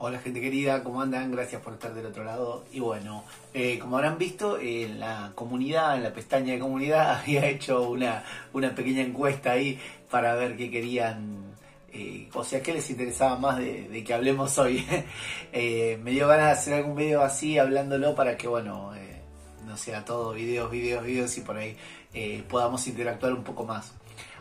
Hola gente querida, ¿cómo andan? Gracias por estar del otro lado. Y bueno, eh, como habrán visto, en la comunidad, en la pestaña de comunidad, había hecho una, una pequeña encuesta ahí para ver qué querían, eh, o sea, qué les interesaba más de, que hablemos hoy. Eh, me dio ganas de hacer algún video así, hablándolo para que, bueno, no sea todo videos, videos, videos y por ahí podamos interactuar un poco más.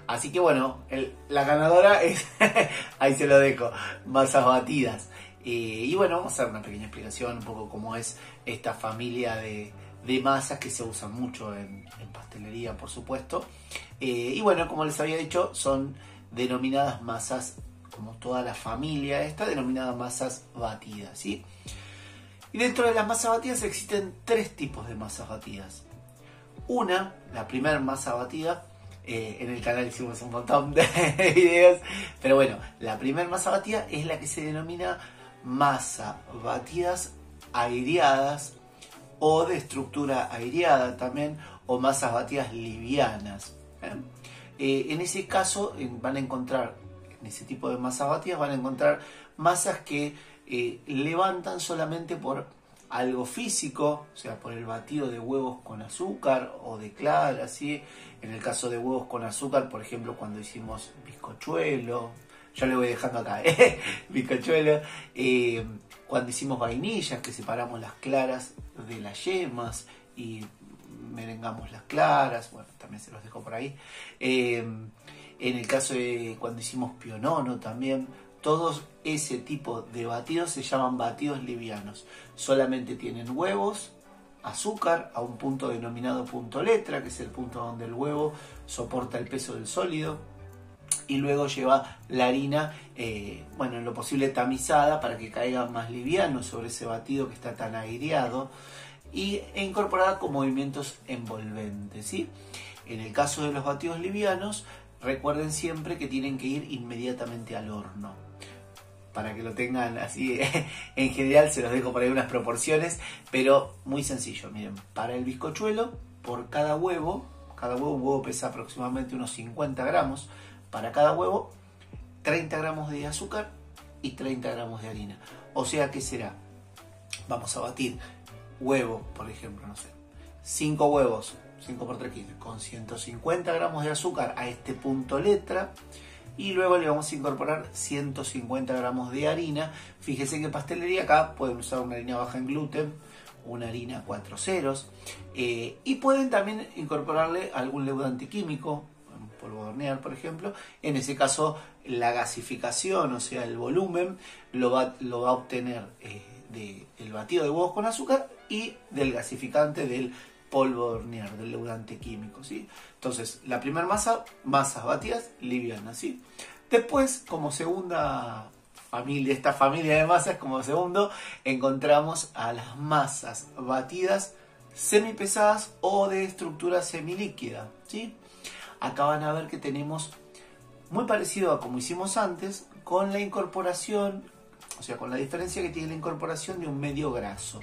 Así que bueno, la ganadora es, ahí se lo dejo, masas batidas. Eh, y bueno, vamos a hacer una pequeña explicación un poco cómo es esta familia de, masas que se usan mucho en, pastelería, por supuesto. Eh, y bueno, como les había dicho, son denominadas masas, como toda la familia esta, denominadas masas batidas, ¿sí? Y dentro de las masas batidas existen tres tipos de masas batidas. Una, la primera masa batida, eh, en el canal hicimos un montón de videos, pero bueno, la primera masa batida es la que se denomina masa batidas aireadas o de estructura aireada también o masas batidas livianas. ¿eh? En ese caso van a encontrar, en ese tipo de masas batidas van a encontrar masas que eh, levantan solamente por algo físico, o sea, por el batido de huevos con azúcar o de clara, así. En el caso de huevos con azúcar, por ejemplo, cuando hicimos bizcochuelo, yo le voy dejando acá, ¿eh? bizcochuelo. Eh, cuando hicimos vainillas, que separamos las claras de las yemas y merengamos las claras, bueno, también se los dejo por ahí. Eh, en el caso de cuando hicimos pionono también, todos ese tipo de batidos se llaman batidos livianos. Solamente tienen huevos, azúcar a un punto denominado punto letra, que es el punto donde el huevo soporta el peso del sólido, y luego lleva la harina, eh, bueno, en lo posible tamizada para que caiga más liviano sobre ese batido que está tan aireado y, e incorporada con movimientos envolventes. ¿sí? En el caso de los batidos livianos, recuerden siempre que tienen que ir inmediatamente al horno. Para que lo tengan así, en general se los dejo por ahí unas proporciones, pero muy sencillo. Miren, para el bizcochuelo, por cada huevo, cada huevo, un huevo pesa aproximadamente unos 50 gramos, para cada huevo 30 gramos de azúcar y 30 gramos de harina. O sea que será, vamos a batir huevo, por ejemplo, no sé, 5 huevos, 5 por 3 15, con 150 gramos de azúcar a este punto letra. Y luego le vamos a incorporar 150 gramos de harina. Fíjese que pastelería acá pueden usar una harina baja en gluten, una harina 4 ceros. Eh, y pueden también incorporarle algún leudante químico, polvo hornear, por ejemplo, en ese caso la gasificación, o sea, el volumen, lo va, lo va a obtener eh, del batido de huevos con azúcar y del gasificante del polvo hornear, del leudante químico, ¿sí? Entonces, la primera masa, masas batidas livianas, ¿sí? Después, como segunda familia, esta familia de masas, como segundo, encontramos a las masas batidas semipesadas o de estructura semilíquida, ¿sí? Acá van a ver que tenemos muy parecido a como hicimos antes, con la incorporación, o sea, con la diferencia que tiene la incorporación de un medio graso.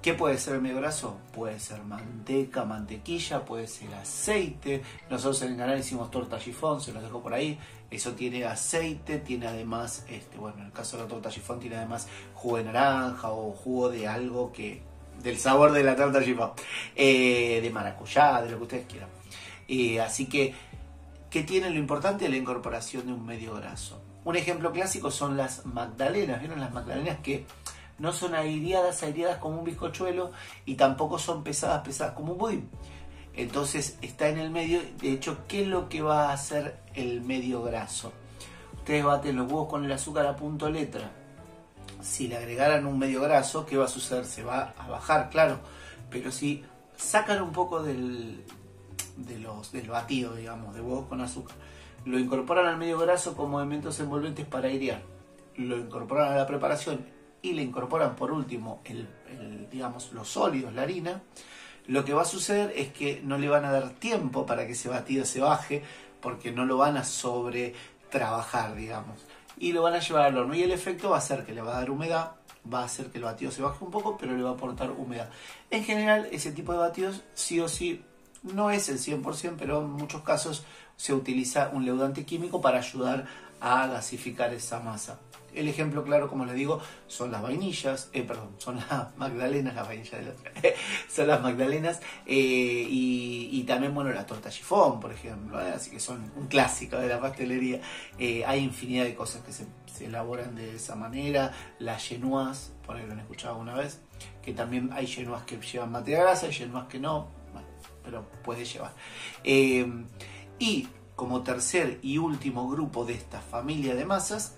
¿Qué puede ser el medio graso? Puede ser manteca, mantequilla, puede ser aceite. Nosotros en el canal hicimos torta chifón, se los dejo por ahí. Eso tiene aceite, tiene además, este, bueno, en el caso de la torta chifón tiene además jugo de naranja o jugo de algo que, del sabor de la torta chifón, eh, de maracuyá, de lo que ustedes quieran así que, ¿qué tiene lo importante? La incorporación de un medio graso. Un ejemplo clásico son las magdalenas. ¿Vieron las magdalenas que no son aireadas, aireadas como un bizcochuelo y tampoco son pesadas, pesadas como un budín? Entonces está en el medio. De hecho, ¿qué es lo que va a hacer el medio graso? Ustedes baten los huevos con el azúcar a punto letra. Si le agregaran un medio graso, ¿qué va a suceder? Se va a bajar, claro. Pero si sacan un poco del, de los, del batido, digamos, de huevos con azúcar. Lo incorporan al medio graso con movimientos envolventes para airear. Lo incorporan a la preparación y le incorporan por último el, digamos, los sólidos, la harina. Lo que va a suceder es que no le van a dar tiempo para que ese batido se baje porque no lo van a sobre trabajar, digamos. Y lo van a llevar al horno. Y el efecto va a ser que le va a dar humedad, va a hacer que el batido se baje un poco, pero le va a aportar humedad. En general, ese tipo de batidos sí o sí no es el 100%, pero en muchos casos se utiliza un leudante químico para ayudar a gasificar esa masa. El ejemplo claro, como les digo, son las vainillas, eh, perdón, son las magdalenas, las vainillas de la son las magdalenas eh, y, también, bueno, la torta chifón, por ejemplo, ¿eh? así que son un clásico de la pastelería. hay infinidad de cosas que se, elaboran de esa manera, las genoas, por ahí lo han escuchado una vez, que también hay genoas que llevan materia grasa, hay genoas que no, pero puede llevar. y como tercer y último grupo de esta familia de masas,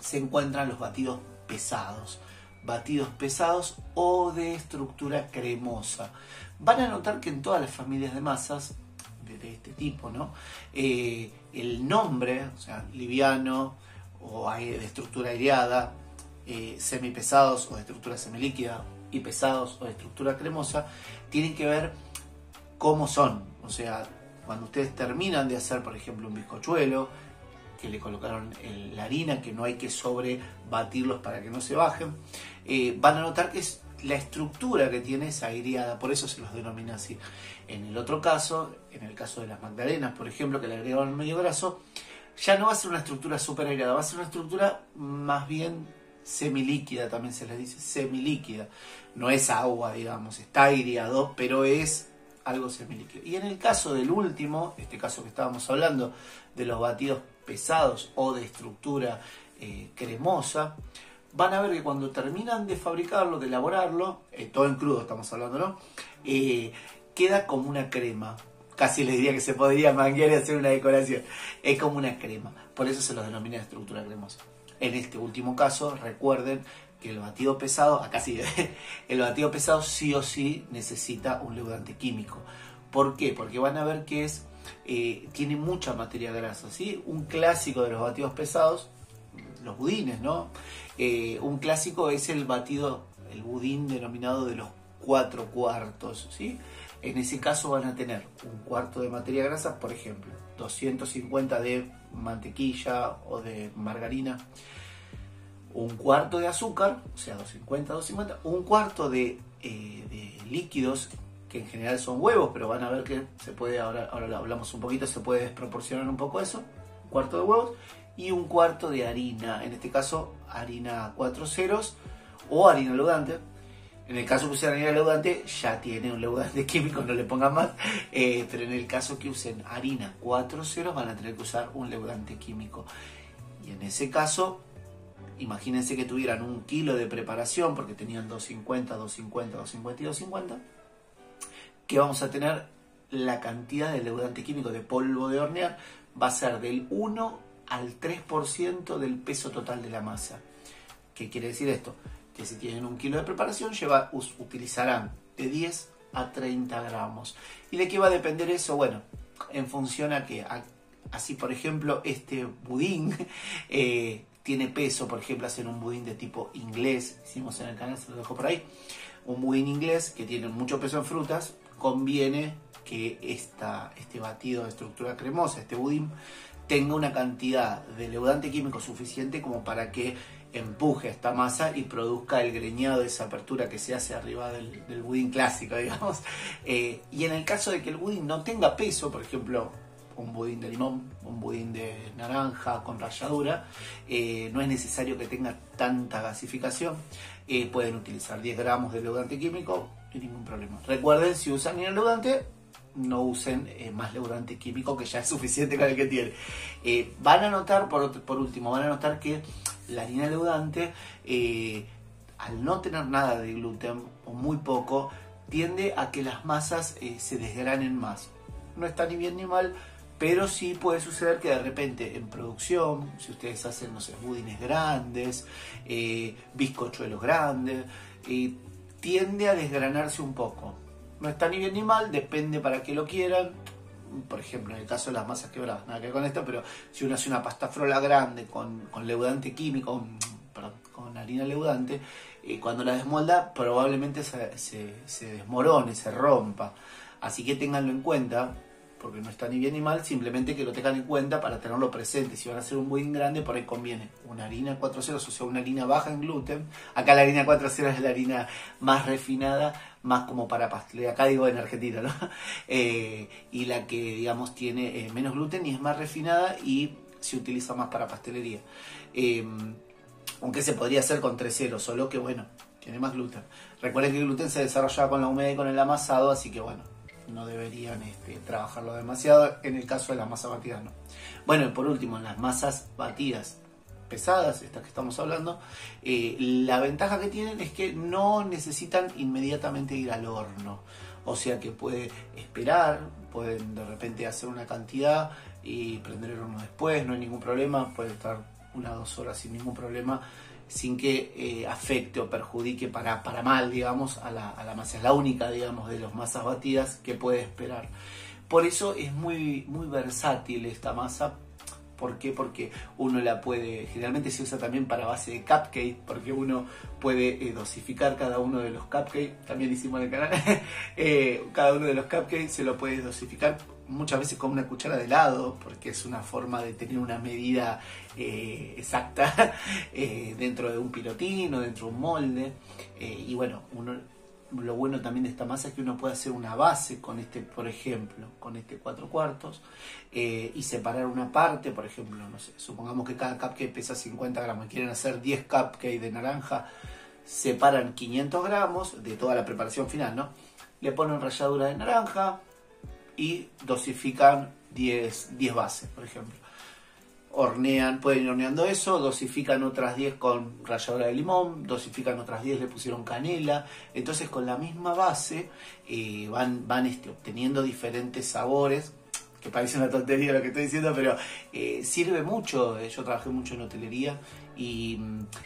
se encuentran los batidos pesados. Batidos pesados o de estructura cremosa. Van a notar que en todas las familias de masas de, este tipo, ¿no? Eh, el nombre, o sea, liviano o de estructura aireada, eh, semipesados o de estructura semilíquida y pesados o de estructura cremosa, tienen que ver cómo son. O sea, cuando ustedes terminan de hacer, por ejemplo, un bizcochuelo, que le colocaron la harina, que no hay que sobrebatirlos para que no se bajen, eh, van a notar que es la estructura que tiene esa aireada, por eso se los denomina así. En el otro caso, en el caso de las magdalenas, por ejemplo, que le agregaron medio graso, ya no va a ser una estructura súper aireada, va a ser una estructura más bien semilíquida, también se les dice semilíquida. No es agua, digamos, está aireado, pero es algo semilíquido. Y en el caso del último, este caso que estábamos hablando, de los batidos pesados o de estructura eh, cremosa, van a ver que cuando terminan de fabricarlo, de elaborarlo, eh, todo en crudo estamos hablando, ¿no? Eh, queda como una crema. Casi les diría que se podría manguear y hacer una decoración. Es como una crema. Por eso se lo denomina estructura cremosa. En este último caso, recuerden que el batido pesado, acá sí, el batido pesado sí o sí necesita un leudante químico. ¿Por qué? Porque van a ver que es, eh, tiene mucha materia grasa, ¿sí? Un clásico de los batidos pesados, los budines, ¿no? Eh, un clásico es el batido, el budín denominado de los cuatro cuartos, ¿sí? En ese caso van a tener un cuarto de materia grasa, por ejemplo, 250 de mantequilla o de margarina, un cuarto de azúcar, o sea, 250, 250, un cuarto de, eh, de, líquidos, que en general son huevos, pero van a ver que se puede, ahora, ahora lo hablamos un poquito, se puede desproporcionar un poco eso, un cuarto de huevos, y un cuarto de harina, en este caso harina 4 ceros o harina leudante. En el caso que usen harina leudante, ya tiene un leudante químico, no le pongan más. Eh, pero en el caso que usen harina 4 ceros, van a tener que usar un leudante químico. Y en ese caso, imagínense que tuvieran un kilo de preparación, porque tenían 250, 250, 250 y 250, que vamos a tener la cantidad de leudante químico de polvo de hornear va a ser del 1 al 3% del peso total de la masa. ¿Qué quiere decir esto? Que si tienen un kilo de preparación, lleva, utilizarán de 10 a 30 gramos. ¿Y de qué va a depender eso? Bueno, en función a que, así por ejemplo, este budín eh, tiene peso, por ejemplo, hacer un budín de tipo inglés, hicimos en el canal, se lo dejo por ahí, un budín inglés que tiene mucho peso en frutas, conviene que esta, este batido de estructura cremosa, este budín, tenga una cantidad de leudante químico suficiente como para que empuje esta masa y produzca el greñado, de esa apertura que se hace arriba del, budín clásico, digamos. Eh, y en el caso de que el budín no tenga peso, por ejemplo, un budín de limón, un budín de naranja con ralladura. Eh, no es necesario que tenga tanta gasificación. Eh, pueden utilizar 10 gramos de leudante químico sin ningún problema. Recuerden, si usan leudante, no usen eh, más leudante químico que ya es suficiente con el que tiene. van a notar, por, por, último, van a notar que la harina leudante, al no tener nada de gluten o muy poco, tiende a que las masas se desgranen más. No está ni bien ni mal, pero sí puede suceder que de repente en producción, si ustedes hacen, no sé, budines grandes, eh, bizcochuelos grandes, eh, tiende a desgranarse un poco. No está ni bien ni mal, depende para qué lo quieran. Por ejemplo, en el caso de las masas quebradas, nada que ver con esto, pero si uno hace una pasta frola grande con, leudante químico, con harina leudante, eh, cuando la desmolda probablemente se, se, desmorone, se rompa. Así que ténganlo en cuenta porque no está ni bien ni mal, simplemente que lo tengan en cuenta para tenerlo presente. Si van a hacer un budín grande, por ahí conviene una harina 4 ceros, o sea, una harina baja en gluten. Acá la harina 4 ceros es la harina más refinada, más como para pastelería. Acá digo en Argentina, ¿no? Eh, y la que, digamos, tiene eh, menos gluten y es más refinada y se utiliza más para pastelería. Em, aunque se podría hacer con 3.0, solo que bueno, tiene más gluten. Recuerden que el gluten se desarrolla con la humedad y con el amasado, así que bueno, no deberían este, trabajarlo demasiado. En el caso de las masas batidas, no. Bueno, y por último, en las masas batidas pesadas, estas que estamos hablando, eh, la ventaja que tienen es que no necesitan inmediatamente ir al horno. O sea que puede esperar, pueden de repente hacer una cantidad y prender el horno después, no hay ningún problema, puede estar una o dos horas sin ningún problema sin que eh, afecte o perjudique para, para mal, digamos, a la, a la, masa. Es la única, digamos, de las masas batidas que puede esperar. Por eso es muy, muy versátil esta masa. ¿Por qué? Porque uno la puede, generalmente se usa también para base de cupcake, porque uno puede eh, dosificar cada uno de los cupcakes, también hicimos en el canal, eh, cada uno de los cupcakes se lo puede dosificar muchas veces con una cuchara de helado, porque es una forma de tener una medida eh, exacta dentro de un pilotín o dentro de un molde. Y bueno, uno, lo bueno también de esta masa es que uno puede hacer una base con este, por ejemplo, con este 4 cuartos y separar una parte, por ejemplo, no sé, supongamos que cada cupcake pesa 50 gramos y quieren hacer 10 cupcakes de naranja, separan 500 gramos de toda la preparación final, ¿no? Le ponen ralladura de naranja, y dosifican 10, 10 bases, por ejemplo. Hornean, pueden ir horneando eso, dosifican otras 10 con ralladura de limón, dosifican otras 10, le pusieron canela. Entonces con la misma base eh, van, van este, obteniendo diferentes sabores que parece una tontería lo que estoy diciendo, pero eh, sirve mucho. Eh, yo trabajé mucho en hotelería y,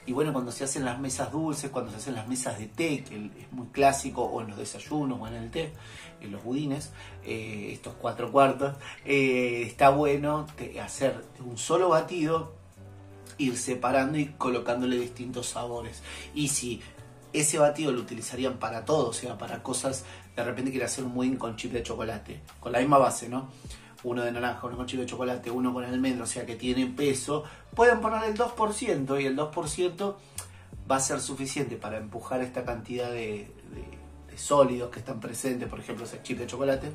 bueno, cuando se hacen las mesas dulces, cuando se hacen las mesas de té, que es muy clásico, o en los desayunos o en el té, en los budines, eh, estos cuatro cuartos, está bueno hacer un solo batido, ir separando y colocándole distintos sabores. Y si ese batido lo utilizarían para todo, o sea, para cosas, de repente quiere hacer un budín con chip de chocolate, con la misma base, ¿no? Uno de naranja, uno con chico de chocolate, uno con almendra, o sea que tiene peso, pueden poner el 2% y el 2% va a ser suficiente para empujar esta cantidad de, sólidos que están presentes, por ejemplo, ese chip de chocolate,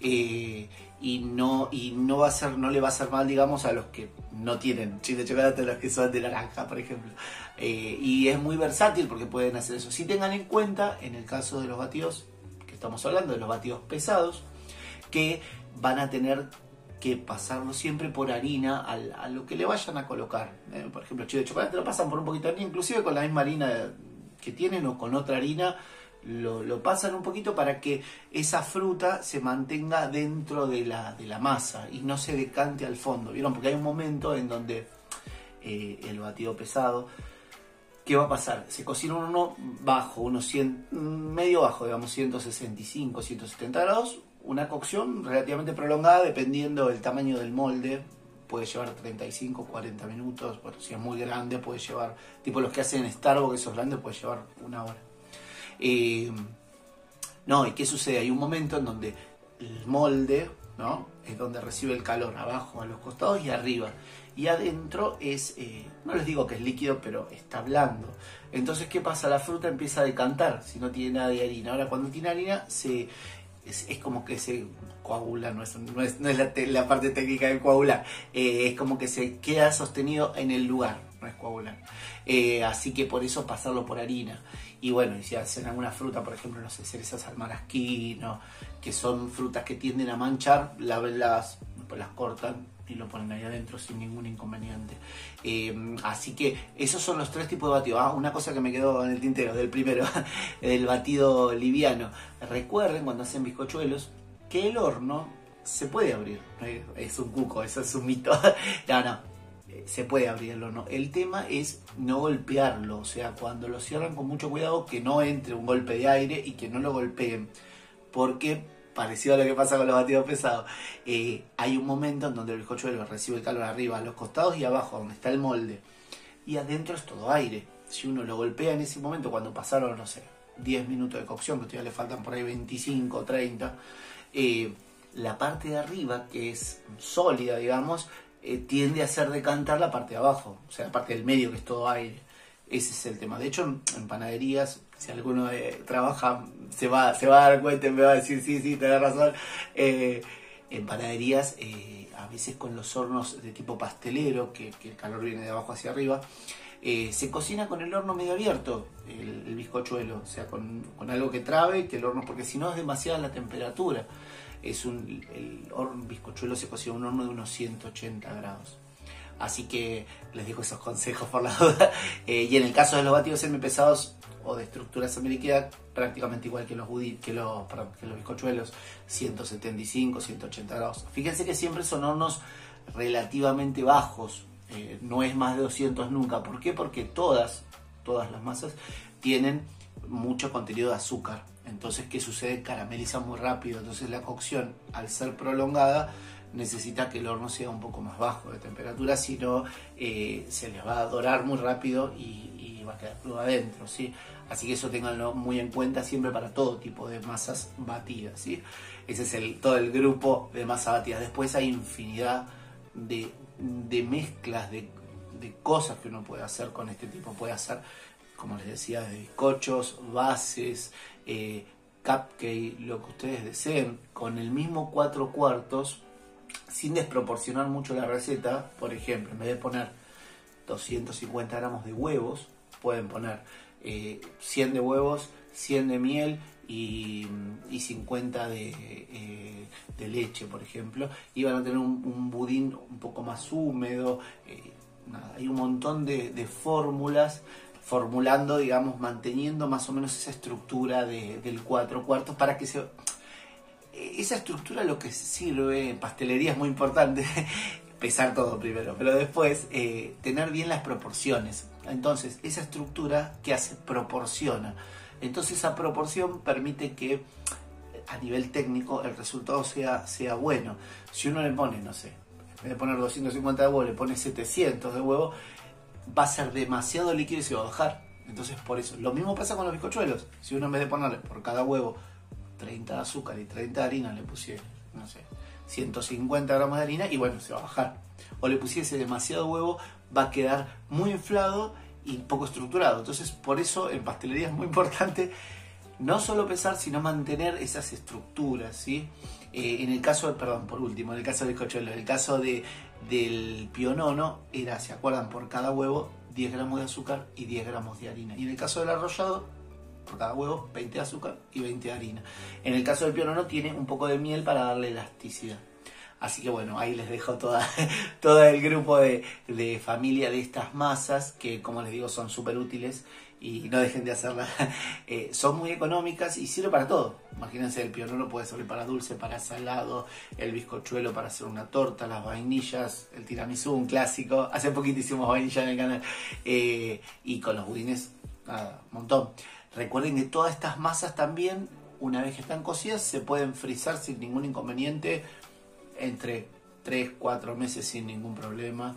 eh, y no y no va a ser no le va a hacer mal, digamos, a los que no tienen chip de chocolate, a los que son de naranja, por ejemplo. Eh, y es muy versátil porque pueden hacer eso. Si tengan en cuenta, en el caso de los batidos que estamos hablando, de los batidos pesados, que van a tener que pasarlo siempre por harina a, lo que le vayan a colocar. Eh, por ejemplo, chido de chocolate lo pasan por un poquito de harina, inclusive con la misma harina que tienen o con otra harina, lo, pasan un poquito para que esa fruta se mantenga dentro de la, de la masa y no se decante al fondo. ¿Vieron? Porque hay un momento en donde eh, el batido pesado, ¿qué va a pasar? Se cocina uno bajo, unos 100, medio bajo, digamos 165, 170 grados, una cocción relativamente prolongada dependiendo del tamaño del molde. Puede llevar 35, 40 minutos. Bueno, si es muy grande puede llevar, tipo los que hacen Starbucks, esos grandes, puede llevar una hora. Eh, no, ¿y qué sucede? Hay un momento en donde el molde, ¿no? Es donde recibe el calor, abajo, a los costados y arriba. Y adentro es, eh, no les digo que es líquido, pero está blando. Entonces, ¿qué pasa? La fruta empieza a decantar si no tiene nada de harina. Ahora, cuando tiene harina, se es, como que se coagula, no es, no es, la, parte técnica de coagular, eh, es como que se queda sostenido en el lugar, no es coagular. Eh, así que por eso pasarlo por harina. Y bueno, y si hacen alguna fruta, por ejemplo, no sé, cerezas al marasquino, que son frutas que tienden a manchar, las, las cortan y lo ponen ahí adentro sin ningún inconveniente. Eh, así que esos son los tres tipos de batido. Ah, una cosa que me quedó en el tintero del primero, el batido liviano. Recuerden cuando hacen bizcochuelos que el horno se puede abrir. Es un cuco, eso es un mito. no, no, se puede abrir el horno. El tema es no golpearlo, o sea, cuando lo cierran con mucho cuidado, que no entre un golpe de aire y que no lo golpeen. Porque parecido a lo que pasa con los batidos pesados, eh, hay un momento en donde el bizcochuelo recibe calor arriba, a los costados y abajo, donde está el molde. Y adentro es todo aire. Si uno lo golpea en ese momento, cuando pasaron, no sé, 10 minutos de cocción, que todavía le faltan por ahí 25, 30, eh, la parte de arriba, que es sólida, digamos, eh, tiende a hacer decantar la parte de abajo, o sea, la parte del medio, que es todo aire. Ese es el tema. De hecho, en, panaderías, si alguno eh, trabaja, se va, se va a dar cuenta y me va a decir, sí, sí, te da razón. Eh, en panaderías, eh, a veces con los hornos de tipo pastelero, que, el calor viene de abajo hacia arriba, se cocina con el horno medio abierto, el, bizcochuelo, o sea, con, algo que trabe, que el horno, porque si no es demasiada la temperatura. Es un, el horno, bizcochuelo se cocina en un horno de unos 180 grados. Así que les dejo esos consejos por la duda. Eh, y en el caso de los batidos semi pesados o de estructura semiliquida, prácticamente igual que los, que los, que los bizcochuelos, 175, 180 grados. Fíjense que siempre son hornos relativamente bajos, eh, no es más de 200 nunca. ¿Por qué? Porque todas, todas las masas tienen mucho contenido de azúcar. Entonces, ¿qué sucede? Carameliza muy rápido. Entonces, la cocción, al ser prolongada, necesita que el horno sea un poco más bajo de temperatura, si no eh, se les va a dorar muy rápido y, va a quedar crudo adentro, ¿sí? Así que eso tenganlo muy en cuenta siempre para todo tipo de masas batidas, ¿sí? Ese es el, todo el grupo de masas batidas. Después hay infinidad de, mezclas, de, cosas que uno puede hacer con este tipo. Puede hacer, como les decía, de bizcochos, bases, eh, cupcake, lo que ustedes deseen, con el mismo cuatro cuartos sin desproporcionar mucho la receta, por ejemplo, en vez de poner 250 gramos de huevos, pueden poner 100 eh, de huevos, 100 de miel y, 50 eh, de, leche, por ejemplo, y van a tener un, budín un poco más húmedo. Eh, hay un montón de, fórmulas formulando, digamos, manteniendo más o menos esa estructura del cuatro cuartos para que se esa estructura lo que sirve en pastelería es muy importante, pesar todo primero, pero después eh, tener bien las proporciones. Entonces, esa estructura que hace proporciona. Entonces, esa proporción permite que a nivel técnico el resultado sea, sea bueno. Si uno le pone, no sé, en vez de poner 250 de huevo, le pone 700 de huevo, va a ser demasiado líquido y se va a bajar. Entonces, por eso. Lo mismo pasa con los bizcochuelos. Si uno en vez de ponerle por cada huevo 30 de azúcar y 30 de harina, le pusiese, no sé, 150 gramos de harina y bueno, se va a bajar. O le pusiese demasiado huevo, va a quedar muy inflado y poco estructurado. Entonces, por eso en pastelería es muy importante no solo pesar, sino mantener esas estructuras, ¿sí? Eh, en el caso, perdón, por último, en el caso del bizcochuelo, en el caso de, del pionono, era, ¿se acuerdan? Por cada huevo, 10 gramos de azúcar y 10 gramos de harina. Y en el caso del arrollado, por cada huevo 20 de azúcar y 20 de harina. En el caso del pionono tiene un poco de miel para darle elasticidad. Así que bueno, ahí les dejo todo el grupo de, familia de estas masas que como les digo son súper útiles y no dejen de hacerlas. Eh, son muy económicas y sirve para todo. Imagínense, el pionono puede servir para dulce, para salado, el bizcochuelo para hacer una torta, las vainillas, el tiramisú, un clásico. Hace poquito hicimos vainilla en el canal. Eh, y con los budines, nada, un montón. Recuerden que todas estas masas también, una vez que están cocidas, se pueden frizar sin ningún inconveniente entre 3, 4 meses sin ningún problema.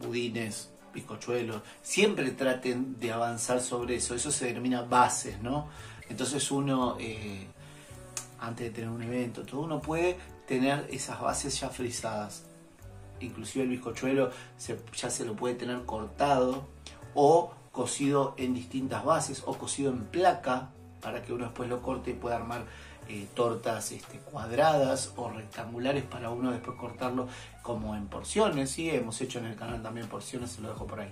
Budines, bizcochuelos, siempre traten de avanzar sobre eso. Eso se denomina bases, ¿no? Entonces uno, eh, antes de tener un evento, todo uno puede tener esas bases ya frisadas. Inclusive el bizcochuelo ya se lo puede tener cortado o cocido en distintas bases o cocido en placa para que uno después lo corte y pueda armar eh, tortas este, cuadradas o rectangulares para uno después cortarlo como en porciones. ¿sí? Hemos hecho en el canal también porciones, se lo dejo por ahí.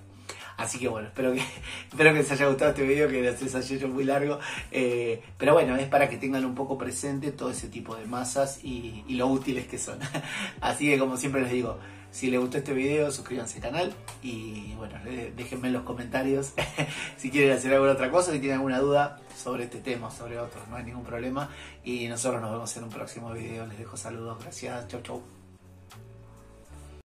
Así que bueno, espero que, espero que les haya gustado este video, que les haya hecho muy largo. Eh, pero bueno, es para que tengan un poco presente todo ese tipo de masas y lo útiles que son. Así que como siempre les digo, si les gustó este video, suscríbanse al canal y bueno, déjenme en los comentarios si quieren hacer alguna otra cosa, si tienen alguna duda sobre este tema o sobre otros, no hay ningún problema. Y nosotros nos vemos en un próximo video. Les dejo saludos, gracias, chau chau.